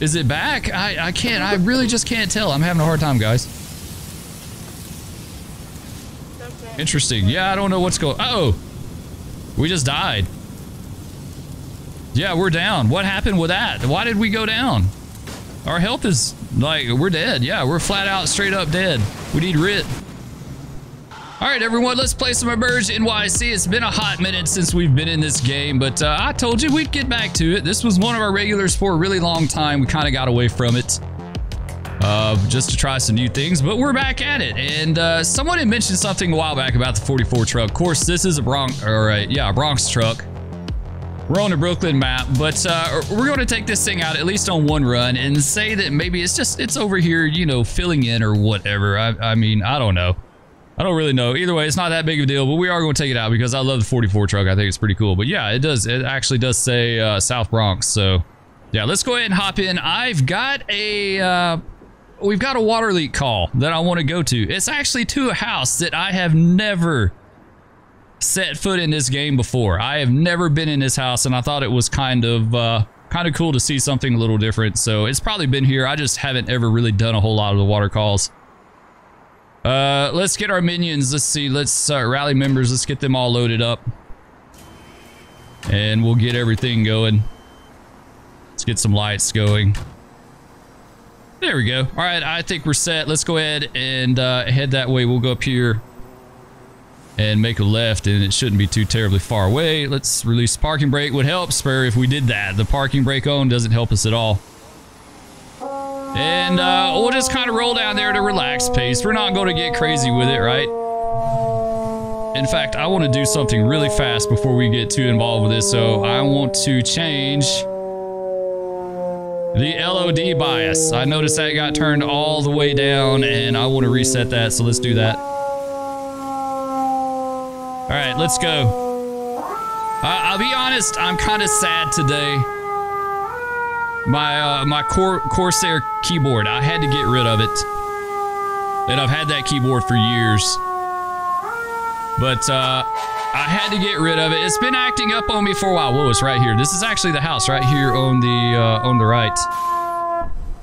Is it back? I, I can't. I really just can't tell. I'm having a hard time, guys. Interesting. Yeah, I don't know what's going... Uh oh We just died. Yeah, we're down. What happened with that? Why did we go down? Our health is like, we're dead. Yeah, we're flat out straight up dead. We need RIT. All right, everyone, let's play some EmergeNYC. It's been a hot minute since we've been in this game, but uh, I told you we'd get back to it. This was one of our regulars for a really long time. We kind of got away from it uh, just to try some new things, but we're back at it. And uh, someone had mentioned something a while back about the 44 truck. Of course, this is a Bronx, or a, yeah, a Bronx truck. We're on the Brooklyn map, but uh, we're going to take this thing out at least on one run and say that maybe it's just, it's over here, you know, filling in or whatever. I, I mean, I don't know. I don't really know. Either way, it's not that big of a deal, but we are going to take it out because I love the 44 truck. I think it's pretty cool. But yeah, it does. It actually does say uh, South Bronx. So yeah, let's go ahead and hop in. I've got a, uh, we've got a water leak call that I want to go to. It's actually to a house that I have never set foot in this game before. I have never been in this house and I thought it was kind of, uh, kind of cool to see something a little different. So it's probably been here. I just haven't ever really done a whole lot of the water calls. Uh, let's get our minions. Let's see. Let's uh, rally members. Let's get them all loaded up. And we'll get everything going. Let's get some lights going. There we go. All right, I think we're set. Let's go ahead and uh, head that way. We'll go up here and make a left, and it shouldn't be too terribly far away. Let's release parking brake. Would help, Spur, if we did that. The parking brake on doesn't help us at all. And uh, we'll just kind of roll down there to relax pace. We're not going to get crazy with it, right? In fact, I want to do something really fast before we get too involved with this. So I want to change the LOD bias. I noticed that got turned all the way down and I want to reset that. So let's do that. All right, let's go. I'll be honest, I'm kind of sad today. My uh, my Cor Corsair keyboard, I had to get rid of it. And I've had that keyboard for years. But uh, I had to get rid of it. It's been acting up on me for a while. Whoa, it's right here. This is actually the house right here on the uh, on the right.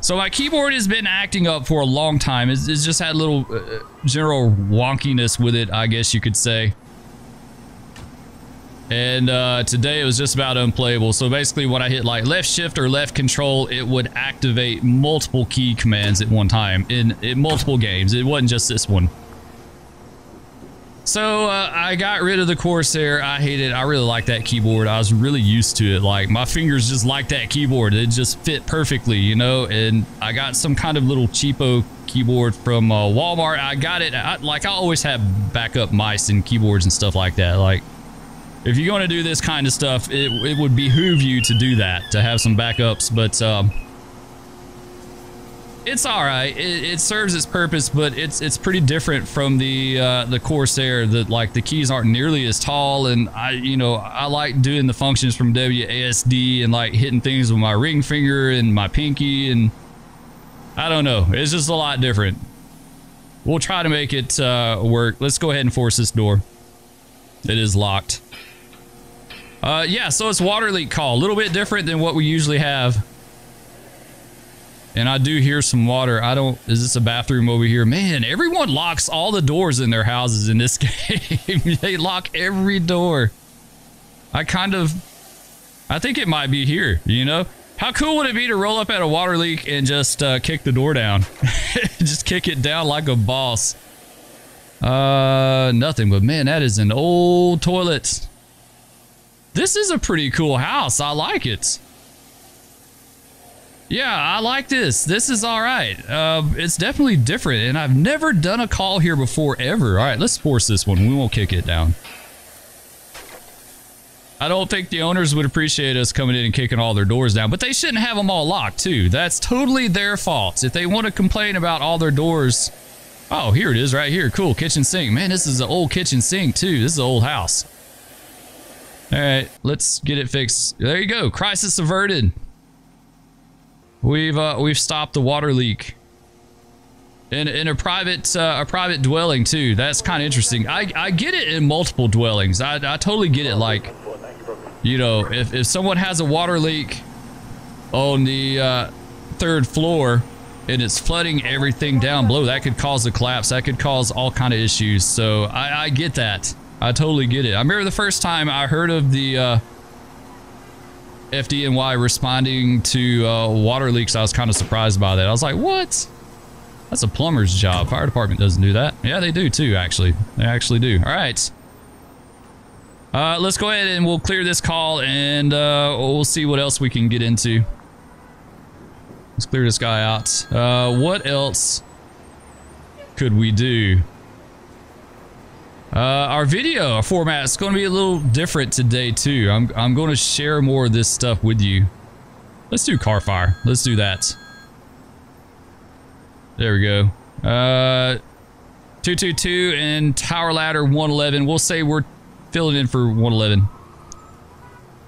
So my keyboard has been acting up for a long time. It's, it's just had a little uh, general wonkiness with it, I guess you could say. And uh, today it was just about unplayable. So basically when I hit like left shift or left control, it would activate multiple key commands at one time in, in multiple games. It wasn't just this one. So uh, I got rid of the Corsair. I hate it. I really like that keyboard. I was really used to it. Like my fingers just like that keyboard. It just fit perfectly, you know. And I got some kind of little cheapo keyboard from uh, Walmart. I got it. I, like I always have backup mice and keyboards and stuff like that. Like if you're going to do this kind of stuff, it, it would behoove you to do that, to have some backups. But um, it's all right. It, it, serves its purpose, but it's it's pretty different from the uh, the Corsair. That like the keys aren't nearly as tall, and I you know I like doing the functions from WASD and like hitting things with my ring finger and my pinky, and I don't know. It's just a lot different. We'll try to make it uh, work. Let's go ahead and force this door. It is locked. Uh, yeah, so it's water leak call. A little bit different than what we usually have. And I do hear some water. I don't... Is this a bathroom over here? Man, everyone locks all the doors in their houses in this game. they lock every door. I kind of... I think it might be here, you know? How cool would it be to roll up at a water leak and just uh, kick the door down? just kick it down like a boss. Uh, nothing. But man, that is an old toilet. This is a pretty cool house. I like it. Yeah, I like this. This is all right. Uh, it's definitely different, and I've never done a call here before, ever. All right, let's force this one. We won't kick it down. I don't think the owners would appreciate us coming in and kicking all their doors down, but they shouldn't have them all locked, too. That's totally their fault. If they want to complain about all their doors... Oh, here it is right here. Cool, kitchen sink. Man, this is an old kitchen sink, too. This is an old house. All right, let's get it fixed. There you go. Crisis averted. We've uh, we've stopped the water leak. In, in a private uh, a private dwelling too. That's kind of interesting. I, I get it in multiple dwellings. I, I totally get it. Like, you know, if, if someone has a water leak on the uh, third floor and it's flooding everything down below. That could cause a collapse. That could cause all kind of issues. So I, I get that. I totally get it. I remember the first time I heard of the uh, FDNY responding to uh, water leaks, I was kind of surprised by that. I was like, what? That's a plumber's job. Fire department doesn't do that. Yeah, they do too, actually. They actually do. All right. Uh, let's go ahead and we'll clear this call and uh, we'll see what else we can get into. Let's clear this guy out. Uh, what else could we do? Uh, our video format is going to be a little different today too. I'm, I'm going to share more of this stuff with you. Let's do car fire. Let's do that. There we go. Uh, 222 and tower ladder 111. We'll say we're filling in for 111.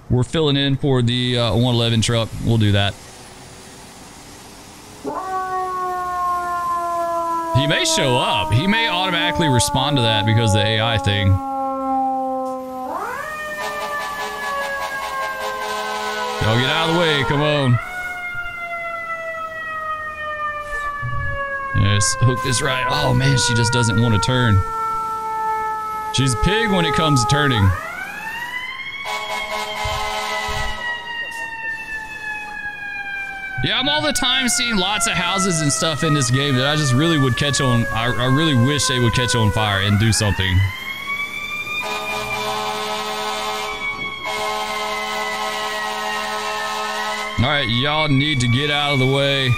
We're filling in for the uh, 111 truck. We'll do that. He may show up. He may automatically respond to that because the AI thing. Y'all get out of the way. Come on. Yes, hook this right. Oh man, she just doesn't want to turn. She's a pig when it comes to turning. Yeah, I'm all the time seeing lots of houses and stuff in this game that I just really would catch on. I, I really wish they would catch on fire and do something. Alright, y'all need to get out of the way.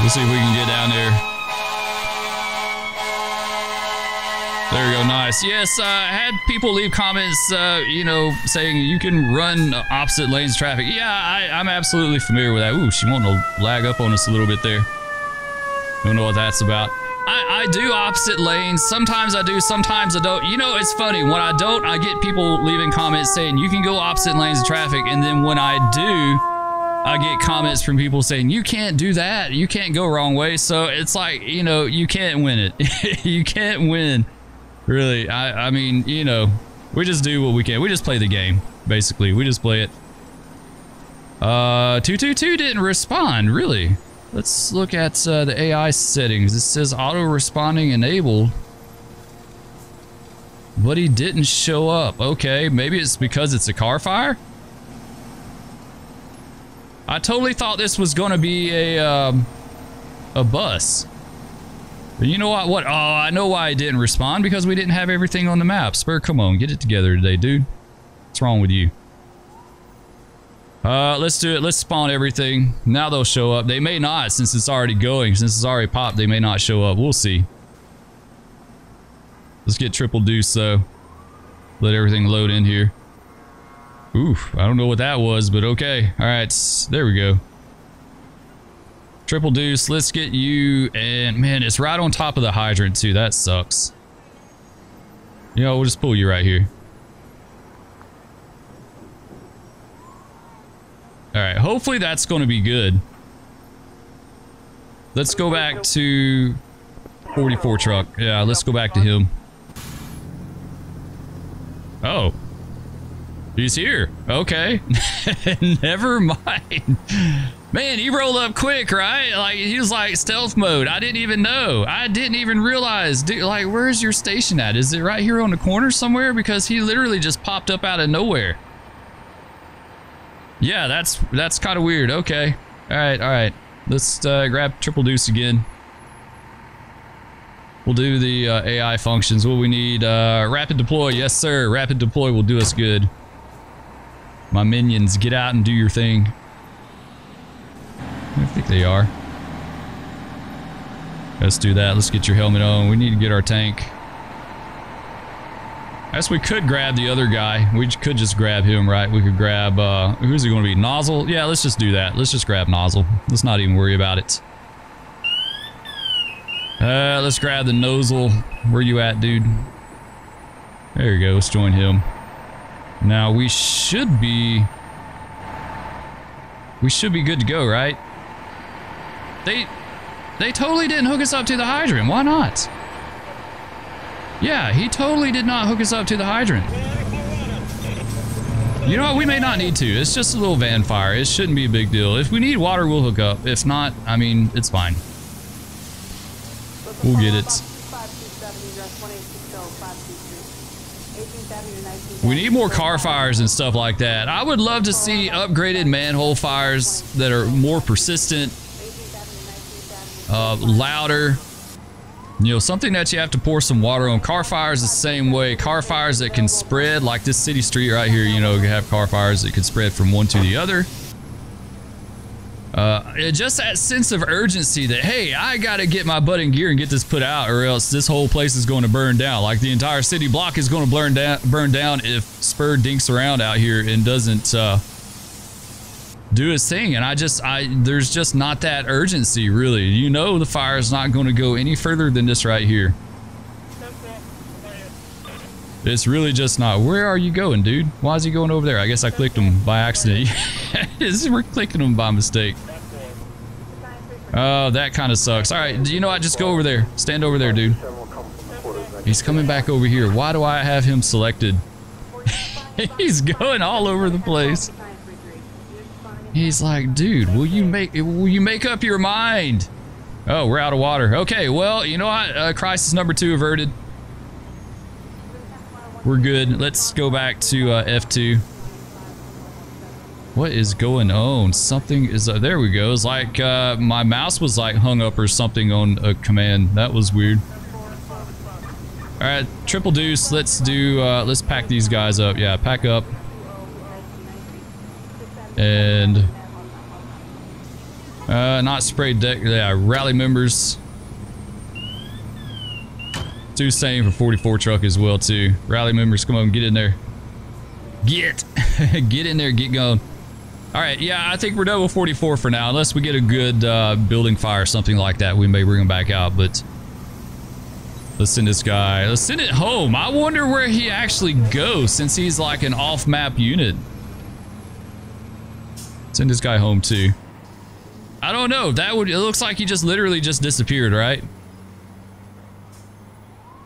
We'll see if we can get down there. There we go, nice. Yes, uh, I had people leave comments, uh, you know, saying you can run opposite lanes traffic. Yeah, I, am absolutely familiar with that. Ooh, she wanting to lag up on us a little bit there. Don't know what that's about. I, I do opposite lanes. Sometimes I do, sometimes I don't. You know, it's funny. When I don't, I get people leaving comments saying you can go opposite lanes of traffic. And then when I do, I get comments from people saying you can't do that. You can't go wrong way. So it's like, you know, you can't win it. you can't win. Really, I, I mean, you know, we just do what we can. We just play the game, basically. We just play it. Uh, 222 didn't respond, really. Let's look at uh, the AI settings. It says auto responding enabled. But he didn't show up. Okay, maybe it's because it's a car fire? I totally thought this was going to be a, um, a bus. You know what? What? Oh, I know why I didn't respond because we didn't have everything on the map. Spur, come on, get it together today, dude. What's wrong with you? Uh, let's do it. Let's spawn everything. Now they'll show up. They may not since it's already going. Since it's already popped, they may not show up. We'll see. Let's get triple deuce though. Let everything load in here. Oof, I don't know what that was, but okay. All right, there we go. Triple deuce, let's get you, and man, it's right on top of the hydrant too, that sucks. You know, we'll just pull you right here. Alright, hopefully that's going to be good. Let's go back to 44 truck. Yeah, let's go back to him. Oh. He's here. Okay. Never mind. Man, he rolled up quick, right? Like, he was like stealth mode. I didn't even know. I didn't even realize. Dude, like, where's your station at? Is it right here on the corner somewhere? Because he literally just popped up out of nowhere. Yeah, that's that's kind of weird. Okay. All right, all right. Let's uh, grab triple deuce again. We'll do the uh, AI functions. What we need, uh, rapid deploy. Yes, sir. Rapid deploy will do us good. My minions, get out and do your thing. I think they are. Let's do that. Let's get your helmet on. We need to get our tank. I guess we could grab the other guy. We could just grab him, right? We could grab, uh, who's it going to be? Nozzle? Yeah, let's just do that. Let's just grab Nozzle. Let's not even worry about it. Uh, let's grab the Nozzle. Where you at, dude? There you go. Let's join him. Now, we should be... We should be good to go, right? They they totally didn't hook us up to the hydrant. Why not? Yeah, he totally did not hook us up to the hydrant. You know what? We may not need to. It's just a little van fire. It shouldn't be a big deal. If we need water, we'll hook up. If not, I mean, it's fine. We'll get it. We need more car fires and stuff like that. I would love to see upgraded manhole fires that are more persistent, uh, louder. You know, something that you have to pour some water on. Car fires the same way. Car fires that can spread, like this city street right here, you know, you have car fires that can spread from one to the other. Uh, just that sense of urgency that, hey, I gotta get my butt in gear and get this put out or else this whole place is going to burn down. Like the entire city block is going to burn down, burn down if Spur dinks around out here and doesn't uh, do his thing. And I just, I there's just not that urgency really. You know the fire is not going to go any further than this right here. It's really just not. Where are you going, dude? Why is he going over there? I guess I clicked him by accident. We're clicking him by mistake. Oh, that kind of sucks. All right, you know what? Just go over there. Stand over there, dude. He's coming back over here. Why do I have him selected? He's going all over the place. He's like, dude, will you make will you make up your mind? Oh, we're out of water. Okay, well, you know what? Uh, crisis number two averted. We're good. Let's go back to uh, F2. What is going on? Something is... Uh, there we go. It's like uh, my mouse was like hung up or something on a command. That was weird. Alright, triple deuce. Let's do... Uh, let's pack these guys up. Yeah, pack up. And... Uh, not spray deck. Yeah, rally members. Do same for 44 truck as well too. Rally members, come on, get in there. Get! get in there, get going. Alright, yeah, I think we're done with 44 for now. Unless we get a good uh, building fire or something like that, we may bring him back out, but... Let's send this guy. Let's send it home. I wonder where he actually goes since he's like an off-map unit. Send this guy home too. I don't know. That would... It looks like he just literally just disappeared, right?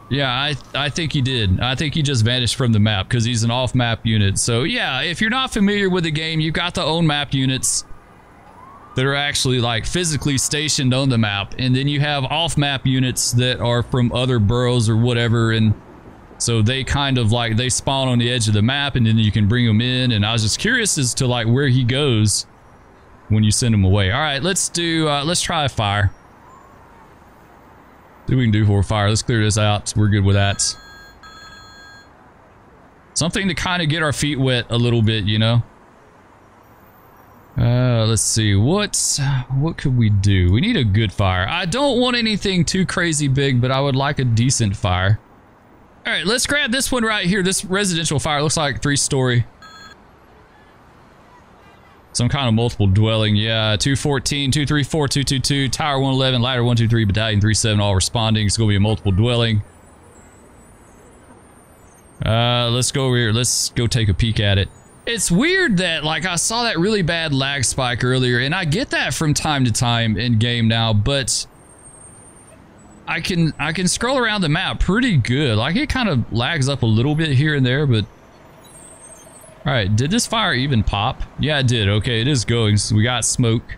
Yeah, I I think he did. I think he just vanished from the map because he's an off-map unit. So yeah, if you're not familiar with the game, you've got the own map units that are actually like physically stationed on the map. And then you have off-map units that are from other boroughs or whatever. And so they kind of like, they spawn on the edge of the map and then you can bring them in. And I was just curious as to like where he goes when you send him away. All right, let's do, uh, let's try a fire. See what we can do for fire. Let's clear this out. We're good with that. Something to kind of get our feet wet a little bit, you know? Uh, let's see. What, what could we do? We need a good fire. I don't want anything too crazy big, but I would like a decent fire. All right, let's grab this one right here. This residential fire looks like three-story. Some kind of multiple dwelling. Yeah, 214, 234, 222, Tower 111, Ladder 123, Battalion 37, all responding. It's going to be a multiple dwelling. Uh, let's go over here. Let's go take a peek at it. It's weird that, like, I saw that really bad lag spike earlier, and I get that from time to time in game now, but I can I can scroll around the map pretty good. Like, it kind of lags up a little bit here and there, but all right, did this fire even pop? Yeah, it did. Okay, it is going. So we got smoke.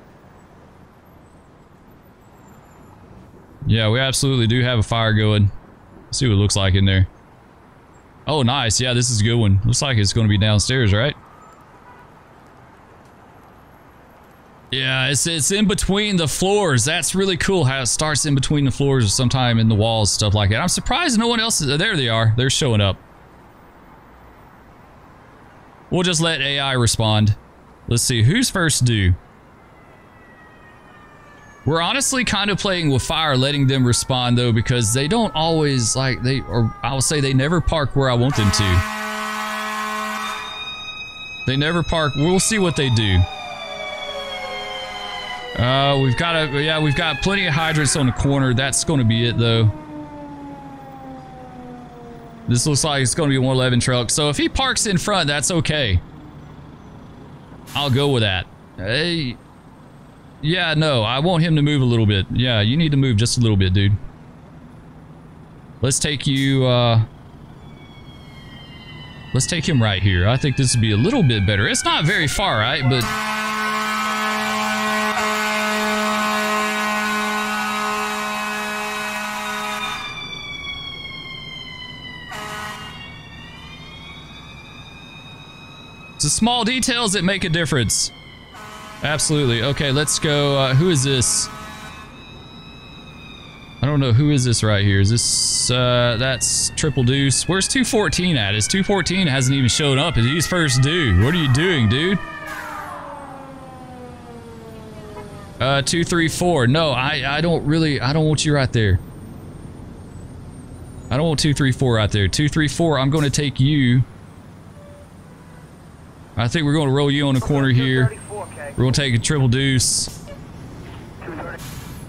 Yeah, we absolutely do have a fire going. Let's see what it looks like in there. Oh, nice. Yeah, this is a good one. Looks like it's going to be downstairs, right? Yeah, it's it's in between the floors. That's really cool how it starts in between the floors or sometime in the walls, stuff like that. I'm surprised no one else is... There they are. They're showing up. We'll just let AI respond. Let's see, who's first due? We're honestly kind of playing with fire, letting them respond though, because they don't always like they, or I'll say they never park where I want them to. They never park. We'll see what they do. Uh, we've got a, yeah, we've got plenty of hydrants on the corner. That's going to be it though. This looks like it's going to be a 111 truck. So if he parks in front, that's okay. I'll go with that. Hey. Yeah, no, I want him to move a little bit. Yeah, you need to move just a little bit, dude. Let's take you, uh... Let's take him right here. I think this would be a little bit better. It's not very far, right? But the small details that make a difference. Absolutely. Okay, let's go. Uh, who is this? I don't know. Who is this right here? Is this, uh, that's Triple Deuce. Where's 214 at? Is 214 hasn't even shown up. Is he's first due. What are you doing, dude? Uh, 234. No, I, I don't really, I don't want you right there. I don't want 234 right there. 234, I'm going to take you. I think we're going to roll you on the corner here. We're going to take a triple deuce.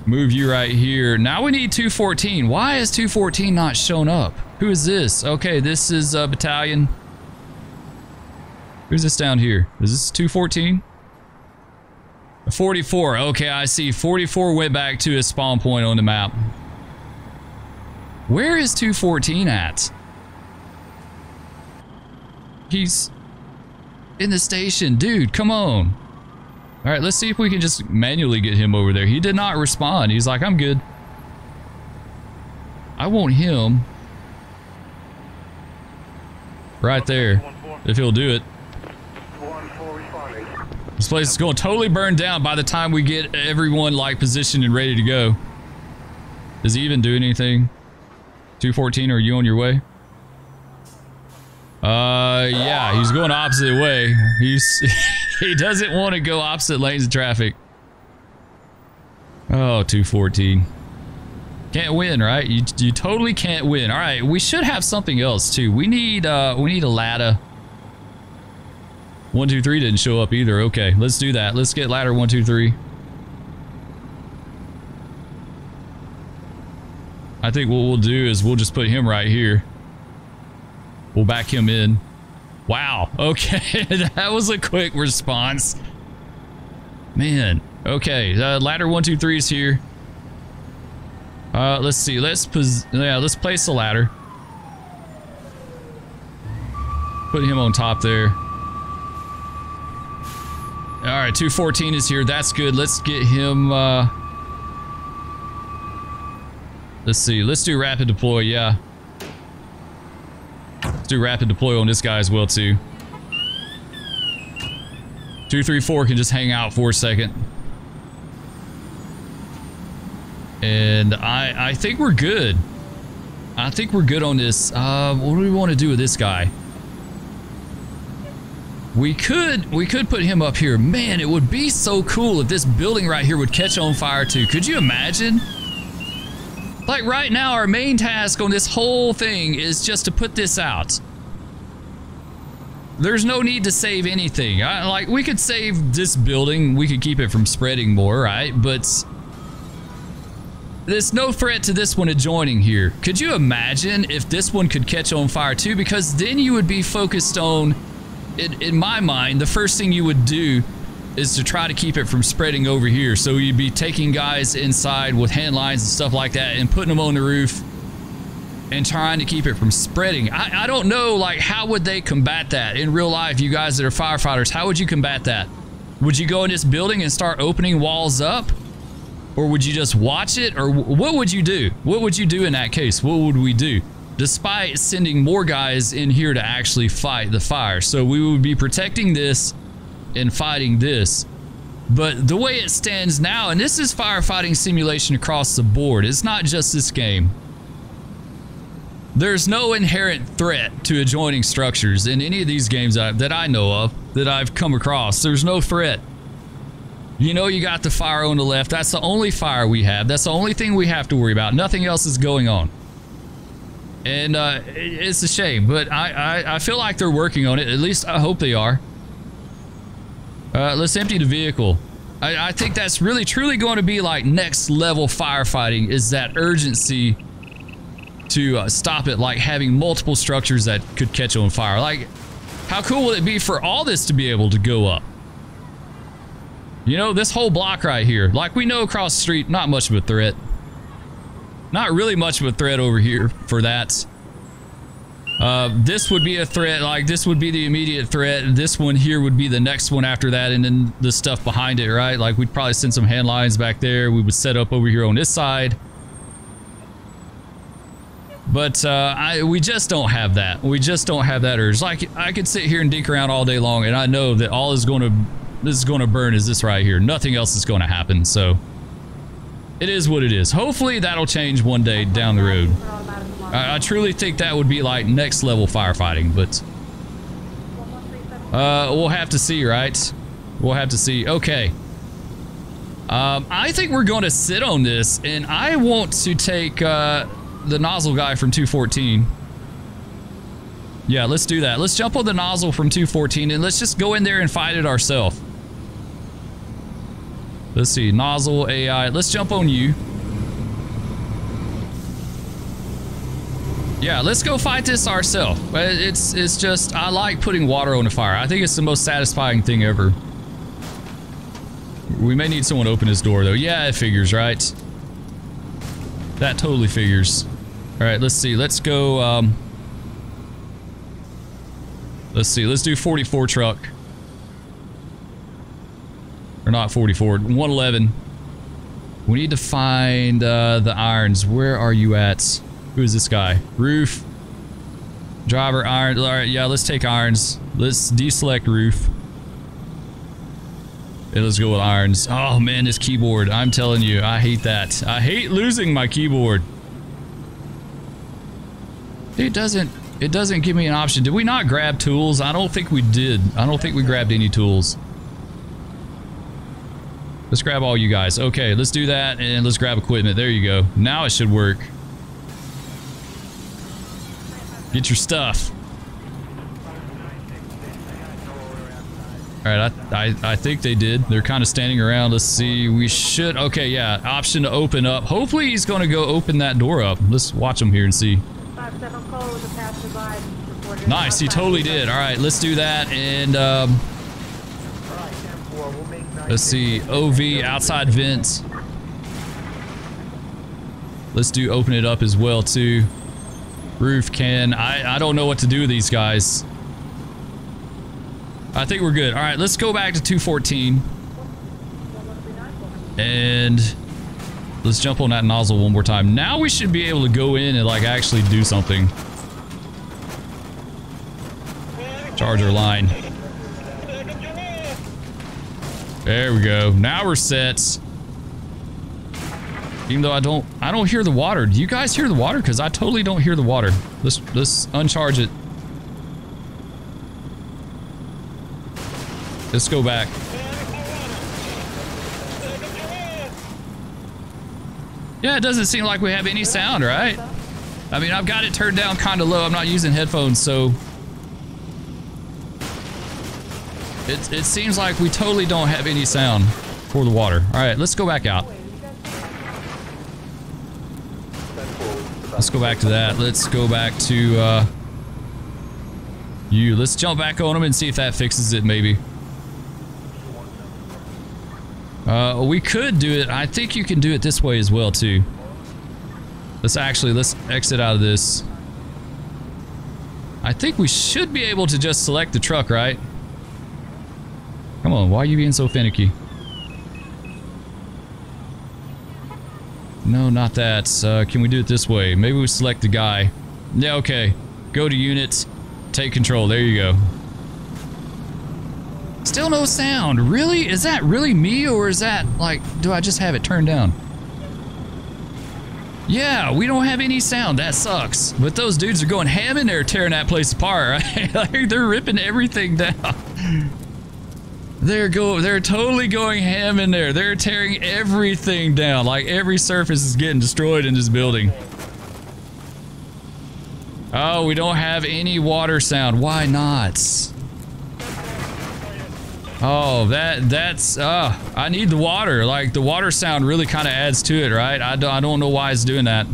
Move you right here. Now we need 214. Why is 214 not shown up? Who is this? Okay, this is a battalion. Who's this down here? Is this 214? 44. Okay, I see. 44 went back to his spawn point on the map. Where is 214 at? He's in the station. Dude, come on. All right, let's see if we can just manually get him over there. He did not respond. He's like, I'm good. I want him right there, if he'll do it. This place is going to totally burn down by the time we get everyone like positioned and ready to go. Does he even do anything? 214, are you on your way? Uh, yeah, he's going opposite way. He's he doesn't want to go opposite lanes of traffic. Oh, 214. Can't win, right? You, you totally can't win. All right, we should have something else too. We need uh we need a ladder. One, two, three didn't show up either. Okay, let's do that. Let's get ladder one, two, three. I think what we'll do is we'll just put him right here. We'll back him in. Wow. Okay, that was a quick response. Man. Okay, uh, ladder one, two, three is here. Uh, let's see. Let's pos yeah, let's place the ladder. Put him on top there. All right, 214 is here. That's good. Let's get him. Uh, let's see. Let's do rapid deploy. Yeah. Do rapid deploy on this guy as well too. Two, three, four can just hang out for a second. And I, I think we're good. I think we're good on this. Uh, what do we want to do with this guy? We could, we could put him up here. Man, it would be so cool if this building right here would catch on fire too. Could you imagine? Like right now, our main task on this whole thing is just to put this out. There's no need to save anything. I, like, we could save this building. We could keep it from spreading more, right? But there's no threat to this one adjoining here. Could you imagine if this one could catch on fire too? Because then you would be focused on, in, in my mind, the first thing you would do is to try to keep it from spreading over here. So you'd be taking guys inside with hand lines and stuff like that and putting them on the roof and trying to keep it from spreading. I, I don't know, like, how would they combat that in real life, you guys that are firefighters? How would you combat that? Would you go in this building and start opening walls up? Or would you just watch it? Or what would you do? What would you do in that case? What would we do? Despite sending more guys in here to actually fight the fire. So we would be protecting this and fighting this. But the way it stands now, and this is firefighting simulation across the board, it's not just this game. There's no inherent threat to adjoining structures in any of these games that I know of that I've come across. There's no threat. You know you got the fire on the left. That's the only fire we have. That's the only thing we have to worry about. Nothing else is going on. And uh, it's a shame, but I, I, I feel like they're working on it. At least I hope they are. Uh, let's empty the vehicle. I, I think that's really truly going to be like next level firefighting is that urgency to uh, stop it like having multiple structures that could catch on fire. Like how cool would it be for all this to be able to go up? You know, this whole block right here, like we know across the street, not much of a threat. Not really much of a threat over here for that. Uh, this would be a threat, like this would be the immediate threat. This one here would be the next one after that, and then the stuff behind it, right? Like we'd probably send some hand lines back there. We would set up over here on this side. But uh, I, we just don't have that. We just don't have that urge. Like I could sit here and dink around all day long, and I know that all is going to this is going to burn is this right here. Nothing else is going to happen. So it is what it is. Hopefully that'll change one day down the road. I, I truly think that would be like next level firefighting, but uh, we'll have to see, right? We'll have to see. Okay. Um, I think we're going to sit on this, and I want to take uh, the nozzle guy from 214. Yeah, let's do that. Let's jump on the nozzle from 214, and let's just go in there and fight it ourselves. Let's see, nozzle AI. Let's jump on you. Yeah, let's go fight this ourselves. It's it's just I like putting water on the fire. I think it's the most satisfying thing ever. We may need someone to open his door though. Yeah, it figures, right? That totally figures. All right, let's see. Let's go. Um, let's see. Let's do 44 truck. Or not 44. 111. We need to find uh, the irons. Where are you at? Who is this guy? Roof. Driver, iron. All right, yeah, let's take irons. Let's deselect roof. And let's go with irons. Oh man, this keyboard. I'm telling you, I hate that. I hate losing my keyboard. It doesn't it doesn't give me an option. Did we not grab tools? I don't think we did. I don't think we grabbed any tools. Let's grab all you guys. Okay, let's do that and let's grab equipment. There you go. Now it should work. Get your stuff. All right, I, I, I think they did. They're kind of standing around. Let's see. We should. Okay, yeah. Option to open up. Hopefully he's going to go open that door up. Let's watch him here and see. Nice. He totally did. All right, let's do that. And um, let's see. OV outside vents. Let's do open it up as well too. Roof can. I, I don't know what to do with these guys. I think we're good. All right, let's go back to 214. And let's jump on that nozzle one more time. Now we should be able to go in and like actually do something. Charger line. There we go. Now we're set. Even though I don't, I don't hear the water. Do you guys hear the water? Because I totally don't hear the water. Let's let's uncharge it. Let's go back. Yeah, it doesn't seem like we have any sound, right? I mean, I've got it turned down kind of low. I'm not using headphones, so... It, it seems like we totally don't have any sound for the water. All right, let's go back out. Let's go back to that. Let's go back to uh, you. Let's jump back on them and see if that fixes it, maybe. Uh, we could do it. I think you can do it this way as well, too. Let's actually, let's exit out of this. I think we should be able to just select the truck, right? Come on, why are you being so finicky? No, not that. Uh, can we do it this way? Maybe we select the guy. Yeah, okay. Go to units. Take control. There you go. Still no sound. Really? Is that really me or is that like, do I just have it turned down? Yeah, we don't have any sound. That sucks. But those dudes are going ham in there tearing that place apart, right? like they're ripping everything down. They're go they're totally going ham in there. They're tearing everything down. Like every surface is getting destroyed in this building. Oh, we don't have any water sound. Why not? Oh, that that's uh I need the water. Like the water sound really kind of adds to it, right? I don't I don't know why it's doing that.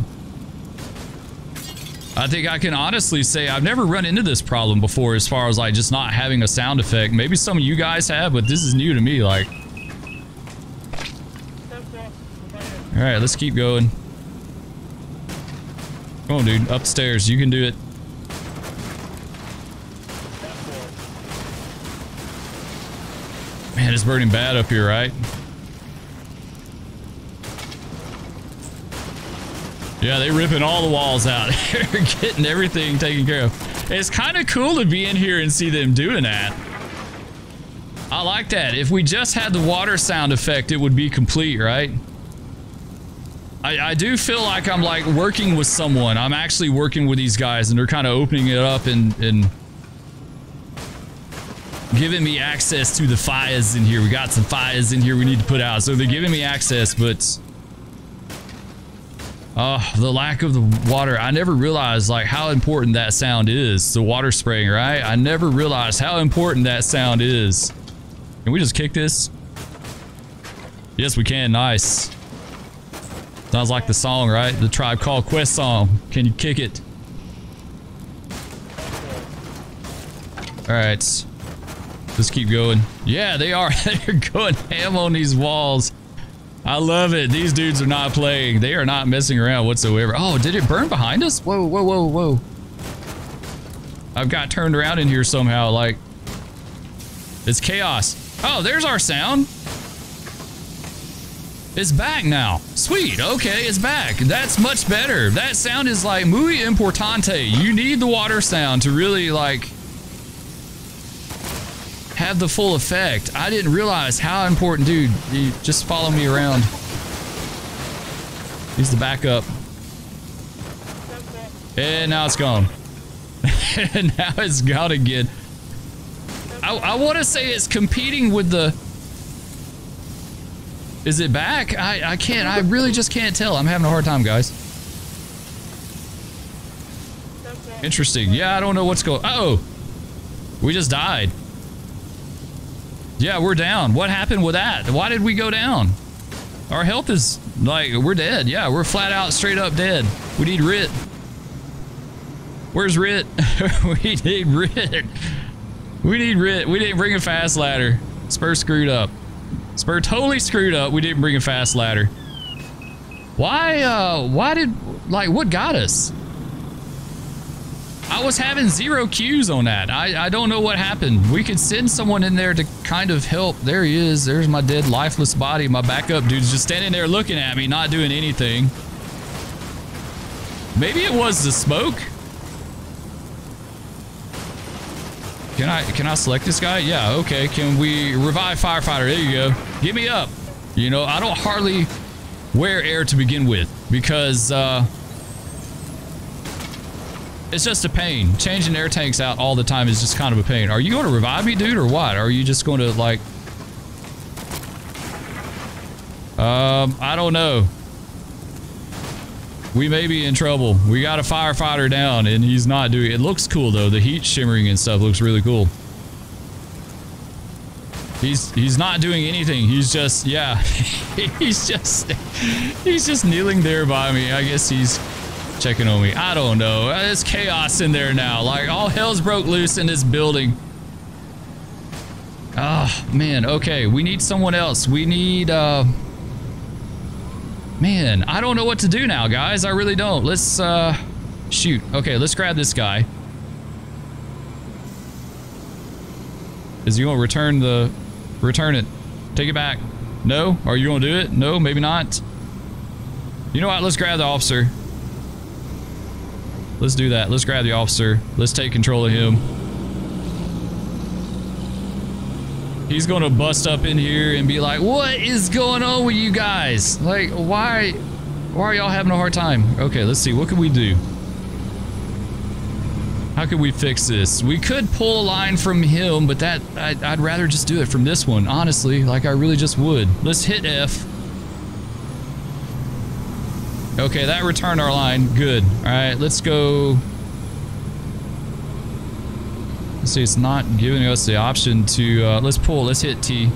I think I can honestly say I've never run into this problem before as far as like just not having a sound effect. Maybe some of you guys have, but this is new to me. Like, all right, let's keep going. Come on, dude, upstairs. You can do it. Man, it's burning bad up here, right? Yeah, they ripping all the walls out. They're getting everything taken care of. It's kind of cool to be in here and see them doing that. I like that. If we just had the water sound effect, it would be complete, right? I, I do feel like I'm like working with someone. I'm actually working with these guys and they're kind of opening it up and, and giving me access to the fires in here. We got some fires in here we need to put out. So they're giving me access, but Oh, the lack of the water. I never realized like how important that sound is. The water spraying, right? I never realized how important that sound is. Can we just kick this? Yes, we can. Nice. Sounds like the song, right? The Tribe Called Quest song. Can you kick it? All right. Let's keep going. Yeah, they are. They're going ham on these walls. I love it. These dudes are not playing. They are not messing around whatsoever. Oh, did it burn behind us? Whoa, whoa, whoa, whoa. I've got turned around in here somehow. Like, it's chaos. Oh, there's our sound. It's back now. Sweet. Okay, it's back. That's much better. That sound is like muy importante. You need the water sound to really like have the full effect. I didn't realize how important, dude. You just follow me around. He's the backup. And now it's gone. and now it's gone again. I, I want to say it's competing with the... Is it back? I, I can't. I really just can't tell. I'm having a hard time, guys. Interesting. Yeah, I don't know what's going... Uh oh! We just died. Yeah, we're down. What happened with that? Why did we go down? Our health is like, we're dead. Yeah, we're flat out straight up dead. We need RIT. Where's RIT? we need RIT. We need RIT. We didn't bring a fast ladder. Spur screwed up. Spur totally screwed up. We didn't bring a fast ladder. Why, uh, why did, like, what got us? I was having zero cues on that. I, I don't know what happened. We could send someone in there to kind of help. There he is. There's my dead lifeless body. My backup dude's just standing there looking at me, not doing anything. Maybe it was the smoke. Can I can I select this guy? Yeah, okay. Can we revive firefighter? There you go. Get me up. You know, I don't hardly wear air to begin with because uh it's just a pain. Changing air tanks out all the time is just kind of a pain. Are you going to revive me, dude, or what? Are you just going to, like... Um, I don't know. We may be in trouble. We got a firefighter down, and he's not doing... It looks cool, though. The heat shimmering and stuff looks really cool. He's he's not doing anything. He's just, yeah. he's just... He's just kneeling there by me. I guess he's checking on me. I don't know. There's chaos in there now. Like, all hell's broke loose in this building. Oh, man. Okay, we need someone else. We need, uh... Man, I don't know what to do now, guys. I really don't. Let's, uh... Shoot. Okay, let's grab this guy. Is he gonna return the... Return it. Take it back. No? Are you gonna do it? No, maybe not. You know what? Let's grab the officer. Let's do that. Let's grab the officer. Let's take control of him. He's gonna bust up in here and be like, what is going on with you guys? Like, why, why are y'all having a hard time? Okay, let's see. What can we do? How can we fix this? We could pull a line from him, but that, I, I'd rather just do it from this one, honestly. Like, I really just would. Let's hit F. Okay, that returned our line. Good. All right, let's go. Let's see, it's not giving us the option to, uh, let's pull, let's hit T.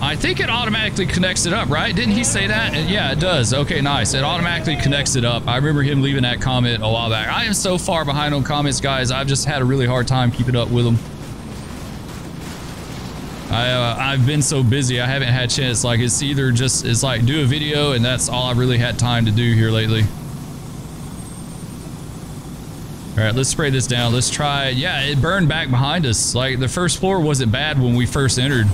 I think it automatically connects it up, right? Didn't he say that? Yeah, it does. Okay, nice. It automatically connects it up. I remember him leaving that comment a while back. I am so far behind on comments, guys. I've just had a really hard time keeping up with them. I, uh, I've been so busy, I haven't had chance. Like, it's either just, it's like do a video and that's all I've really had time to do here lately. All right, let's spray this down. Let's try. Yeah, it burned back behind us. Like the first floor wasn't bad when we first entered.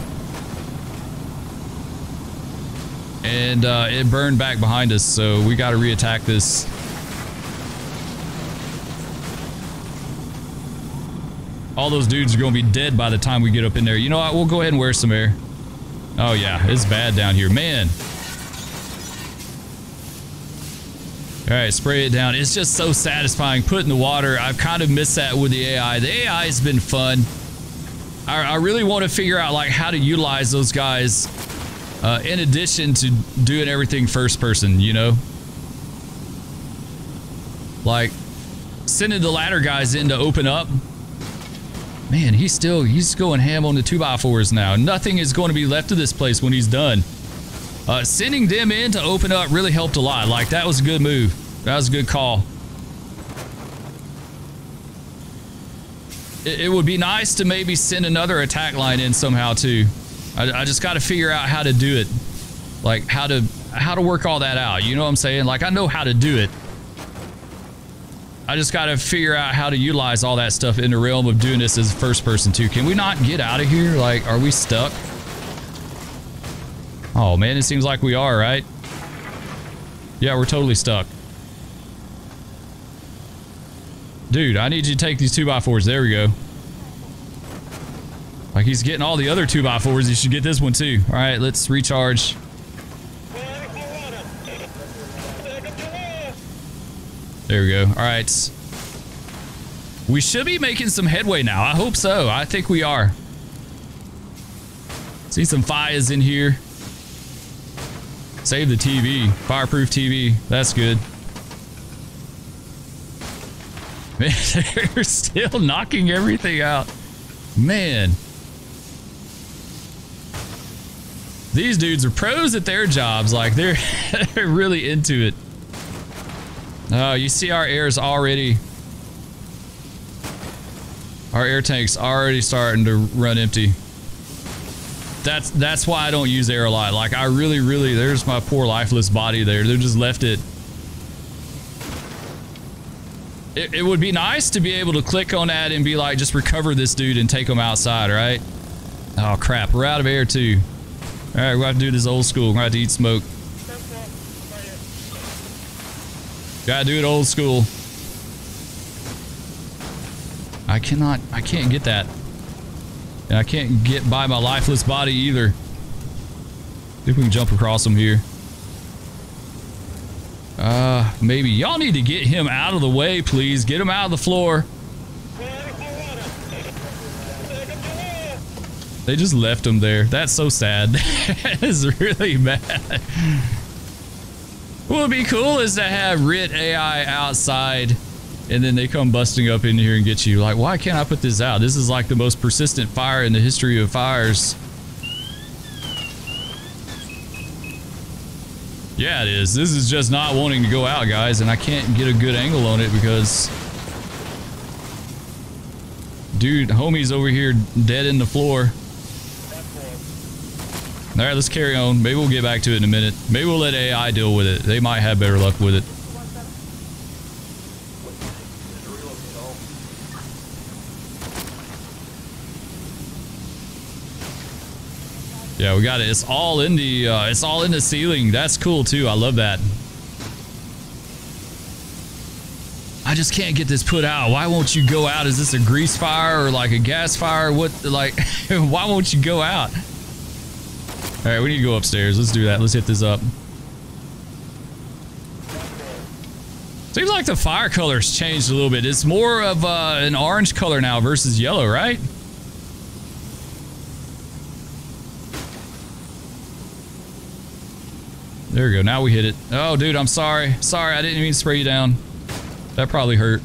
And uh, it burned back behind us, so we got to reattack this. All those dudes are going to be dead by the time we get up in there. You know what? We'll go ahead and wear some air. Oh, yeah. It's bad down here. Man. All right, spray it down. It's just so satisfying putting the water. I've kind of missed that with the AI. The AI has been fun. I, I really want to figure out like how to utilize those guys uh, in addition to doing everything first person, you know? Like sending the ladder guys in to open up Man, he's still, he's going ham on the 2x4s now. Nothing is going to be left of this place when he's done. Uh, sending them in to open up really helped a lot. Like, that was a good move. That was a good call. It, it would be nice to maybe send another attack line in somehow, too. I, I just got to figure out how to do it. Like, how to, how to work all that out. You know what I'm saying? Like, I know how to do it. I just got to figure out how to utilize all that stuff in the realm of doing this as first person too. Can we not get out of here? Like, are we stuck? Oh man, it seems like we are, right? Yeah, we're totally stuck. Dude, I need you to take these 2x4s. There we go. Like he's getting all the other 2x4s. He should get this one too. All right, let's recharge. There we go. All right. We should be making some headway now. I hope so. I think we are. See some fires in here. Save the TV. Fireproof TV. That's good. Man, they're still knocking everything out. Man. These dudes are pros at their jobs. Like, they're, they're really into it. Oh, you see our air is already... Our air tank's already starting to run empty. That's that's why I don't use air a lot. Like, I really, really... There's my poor lifeless body there. They just left it. it. It would be nice to be able to click on that and be like, just recover this dude and take him outside, right? Oh, crap. We're out of air, too. All right, we're going to have to do this old school. We're going to have to eat smoke. Gotta do it old school. I cannot, I can't get that. And I can't get by my lifeless body either. See if we can jump across them here. Uh, maybe. Y'all need to get him out of the way, please. Get him out of the floor. They just left him there. That's so sad. that is really bad. What would be cool is to have RIT AI outside and then they come busting up in here and get you. Like, why can't I put this out? This is like the most persistent fire in the history of fires. Yeah, it is. This is just not wanting to go out, guys, and I can't get a good angle on it because... Dude, homie's over here dead in the floor. All right, let's carry on. Maybe we'll get back to it in a minute. Maybe we'll let AI deal with it. They might have better luck with it. Yeah, we got it. It's all in the uh, it's all in the ceiling. That's cool too. I love that. I just can't get this put out. Why won't you go out? Is this a grease fire or like a gas fire? What like why won't you go out? All right, we need to go upstairs. Let's do that. Let's hit this up. Seems like the fire color's changed a little bit. It's more of uh, an orange color now versus yellow, right? There we go. Now we hit it. Oh, dude, I'm sorry. Sorry, I didn't mean to spray you down. That probably hurt.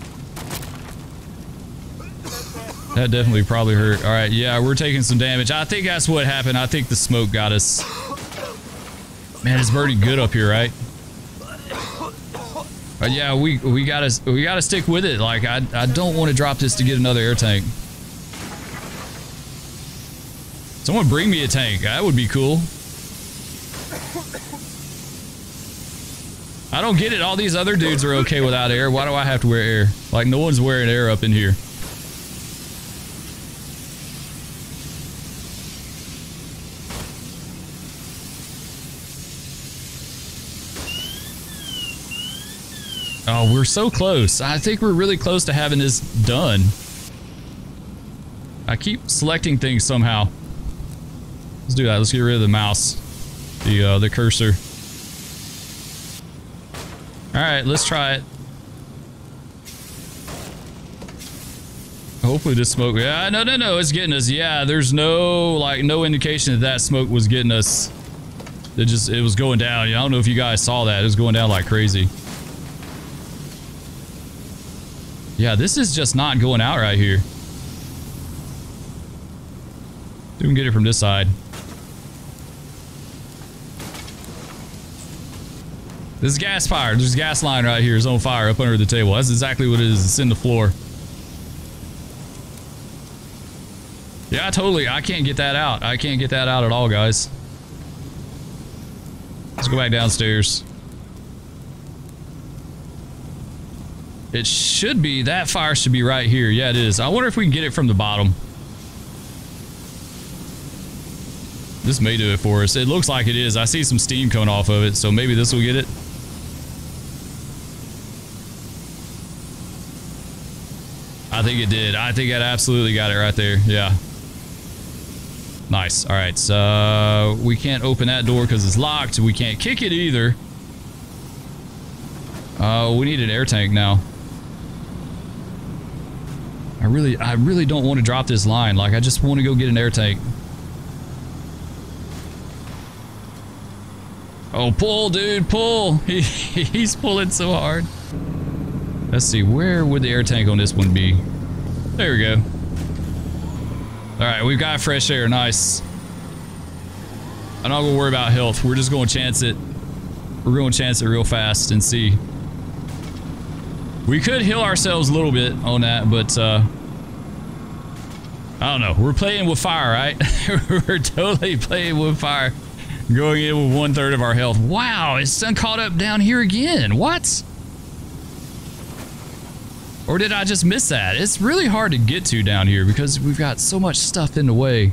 That definitely probably hurt. All right, yeah, we're taking some damage. I think that's what happened. I think the smoke got us. Man, it's burning good up here, right? But yeah, we we gotta we gotta stick with it. Like I I don't want to drop this to get another air tank. Someone bring me a tank. That would be cool. I don't get it. All these other dudes are okay without air. Why do I have to wear air? Like, no one's wearing air up in here. Oh, we're so close. I think we're really close to having this done. I keep selecting things somehow. Let's do that. Let's get rid of the mouse. The, uh, the cursor. Alright, let's try it. Hopefully this smoke... Yeah, no, no, no, it's getting us. Yeah, there's no, like, no indication that that smoke was getting us. It just, it was going down. I don't know if you guys saw that. It was going down like crazy. Yeah, this is just not going out right here. We can get it from this side. This is gas fire. There's gas line right here. It's on fire up under the table. That's exactly what it is. It's in the floor. Yeah, totally. I can't get that out. I can't get that out at all, guys. Let's go back downstairs. It should be, that fire should be right here. Yeah, it is. I wonder if we can get it from the bottom. This may do it for us. It looks like it is. I see some steam coming off of it, so maybe this will get it. I think it did. I think it absolutely got it right there. Yeah. Nice. All right. So we can't open that door because it's locked. We can't kick it either. Uh, we need an air tank now. Really, I really don't want to drop this line. Like, I just want to go get an air tank. Oh, pull, dude, pull. He, he's pulling so hard. Let's see, where would the air tank on this one be? There we go. All right, we've got fresh air. Nice. I'm not gonna worry about health. We're just gonna chance it. We're gonna chance it real fast and see. We could heal ourselves a little bit on that, but uh, I don't know. We're playing with fire, right? We're totally playing with fire. Going in with one third of our health. Wow, it's sun caught up down here again. What? Or did I just miss that? It's really hard to get to down here because we've got so much stuff in the way.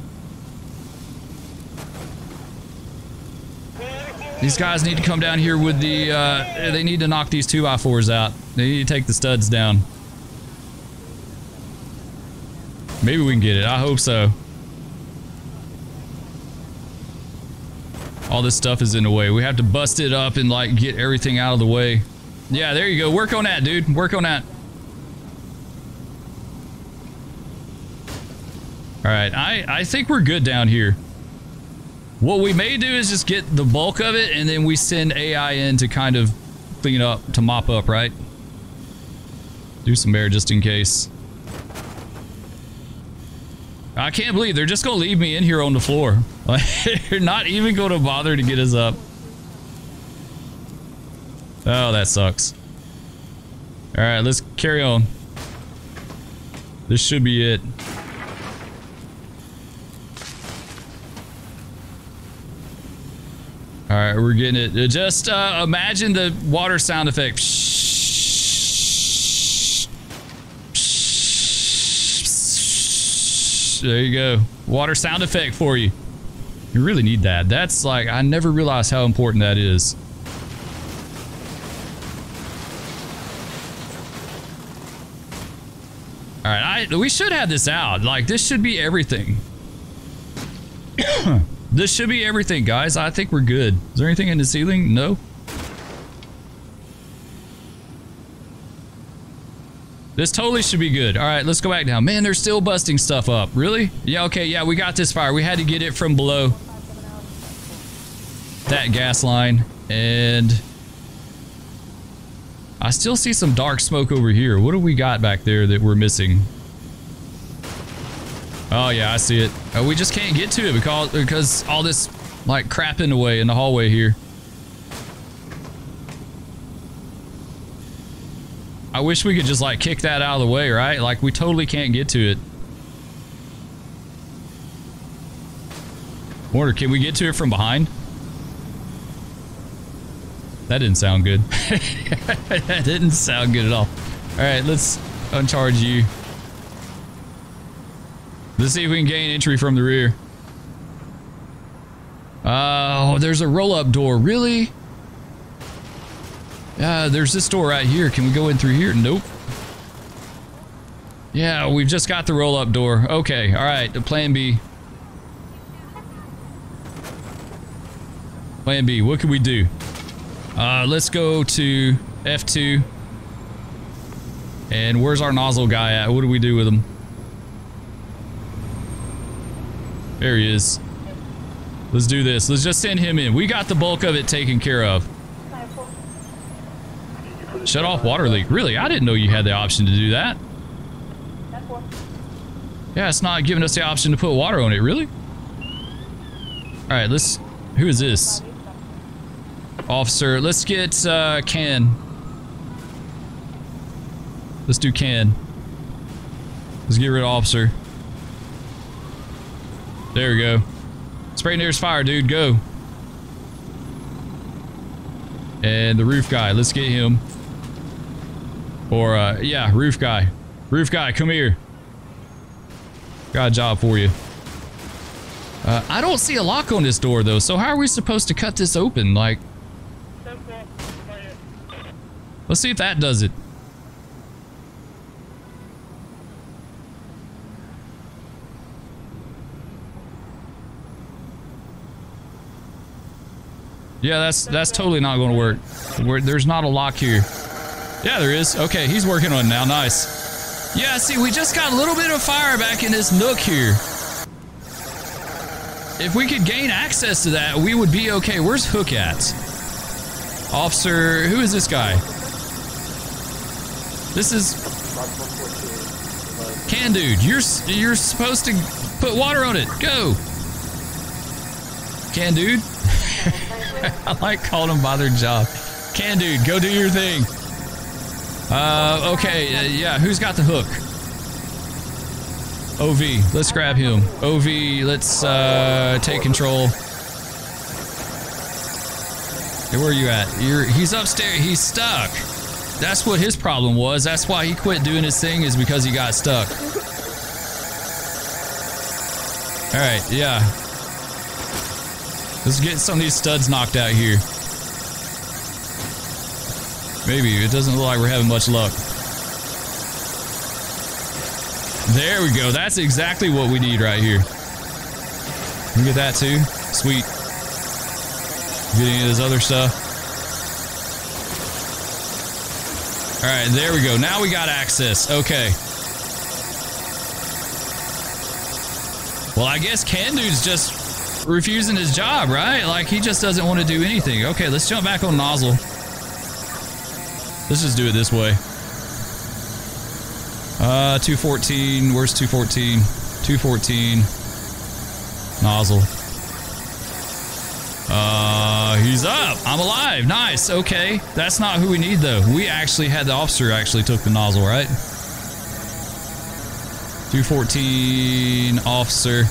These guys need to come down here with the, uh, they need to knock these 2x4s out. They need to take the studs down. Maybe we can get it. I hope so. All this stuff is in the way. We have to bust it up and like get everything out of the way. Yeah, there you go. Work on that, dude. Work on that. All right, I, I think we're good down here. What we may do is just get the bulk of it and then we send AI in to kind of clean up, to mop up, right? Do some air just in case. I can't believe they're just going to leave me in here on the floor. they're not even going to bother to get us up. Oh, that sucks. All right, let's carry on. This should be it. All right, we're getting it. Just uh, imagine the water sound effect. There you go. Water sound effect for you. You really need that. That's like, I never realized how important that is. All right, I, we should have this out. Like, this should be everything. This should be everything, guys. I think we're good. Is there anything in the ceiling? No. This totally should be good. All right, let's go back down. Man, they're still busting stuff up. Really? Yeah, okay, yeah, we got this fire. We had to get it from below that gas line. And I still see some dark smoke over here. What do we got back there that we're missing? Oh yeah, I see it. Uh, we just can't get to it because because all this like crap in the way in the hallway here. I wish we could just like kick that out of the way, right? Like we totally can't get to it. Wonder, can we get to it from behind? That didn't sound good. that didn't sound good at all. All right, let's uncharge you. Let's see if we can gain entry from the rear. Uh, oh, there's a roll-up door. Really? Yeah, there's this door right here. Can we go in through here? Nope. Yeah, we've just got the roll-up door. Okay, all right. The plan B. Plan B. What can we do? Uh, let's go to F2. And where's our nozzle guy at? What do we do with him? There he is. Let's do this. Let's just send him in. We got the bulk of it taken care of. Shut off water leak. Really? I didn't know you had the option to do that. Yeah, it's not giving us the option to put water on it. Really? Alright, let's... Who is this? Officer. Let's get uh, Ken. Let's do Can. Let's get rid of Officer. There we go. Spray nearest fire, dude. Go. And the roof guy. Let's get him. Or, uh, yeah, roof guy. Roof guy, come here. Got a job for you. Uh, I don't see a lock on this door, though, so how are we supposed to cut this open? Like... Let's see if that does it. Yeah, that's that's totally not going to work. We're, there's not a lock here. Yeah, there is. Okay, he's working on it now. Nice. Yeah, see, we just got a little bit of fire back in this nook here. If we could gain access to that, we would be okay. Where's Hook at? Officer, who is this guy? This is Can dude. You're you're supposed to put water on it. Go. Can dude. I like calling them by their job. Can dude, go do your thing. Uh, okay, uh, yeah, who's got the hook? OV, let's grab him. OV, let's uh, take control. Hey, where are you at? You're, he's upstairs. He's stuck. That's what his problem was. That's why he quit doing his thing is because he got stuck. All right, yeah. Let's get some of these studs knocked out here. Maybe. It doesn't look like we're having much luck. There we go. That's exactly what we need right here. We get that too. Sweet. Get any of this other stuff. All right, there we go. Now we got access. Okay. Well, I guess Can Dude's just refusing his job, right? Like, he just doesn't want to do anything. Okay, let's jump back on Nozzle. Let's just do it this way. Uh, 214. Where's 214? 214. Nozzle. Uh, he's up. I'm alive. Nice. Okay. That's not who we need, though. We actually had the officer actually took the nozzle, right? 214 officer.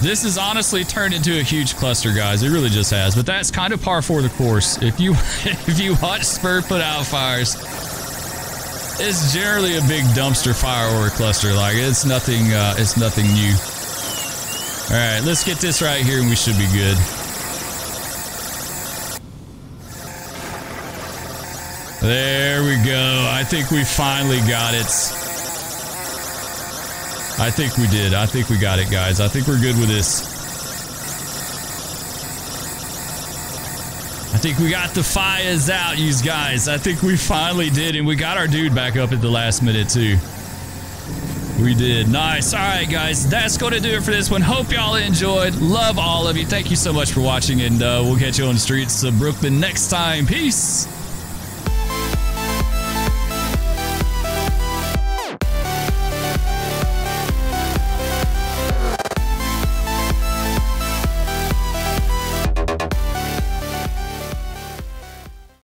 This has honestly turned into a huge cluster, guys. It really just has. But that's kind of par for the course. If you if you watch Spur put out fires, it's generally a big dumpster fire or a cluster. Like it's nothing. Uh, it's nothing new. All right, let's get this right here, and we should be good. There we go. I think we finally got it. I think we did. I think we got it, guys. I think we're good with this. I think we got the fires out, you guys. I think we finally did, and we got our dude back up at the last minute, too. We did. Nice. All right, guys. That's going to do it for this one. Hope y'all enjoyed. Love all of you. Thank you so much for watching, and uh, we'll catch you on the streets of Brooklyn next time. Peace.